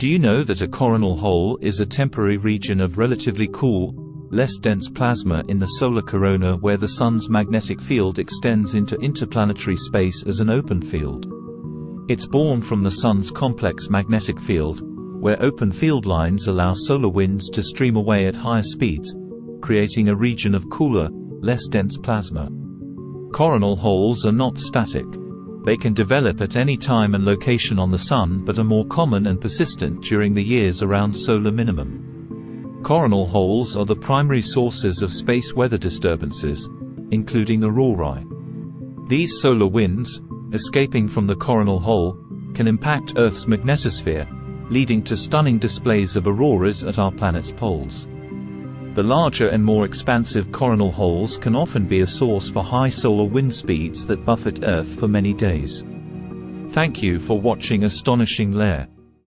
Do you know that a coronal hole is a temporary region of relatively cool, less dense plasma in the solar corona where the Sun's magnetic field extends into interplanetary space as an open field? It's born from the Sun's complex magnetic field, where open field lines allow solar winds to stream away at higher speeds, creating a region of cooler, less dense plasma. Coronal holes are not static. They can develop at any time and location on the Sun but are more common and persistent during the years around solar minimum. Coronal holes are the primary sources of space weather disturbances, including aurorae. These solar winds, escaping from the coronal hole, can impact Earth's magnetosphere, leading to stunning displays of auroras at our planet's poles. The larger and more expansive coronal holes can often be a source for high solar wind speeds that buffet Earth for many days. Thank you for watching Astonishing Lair.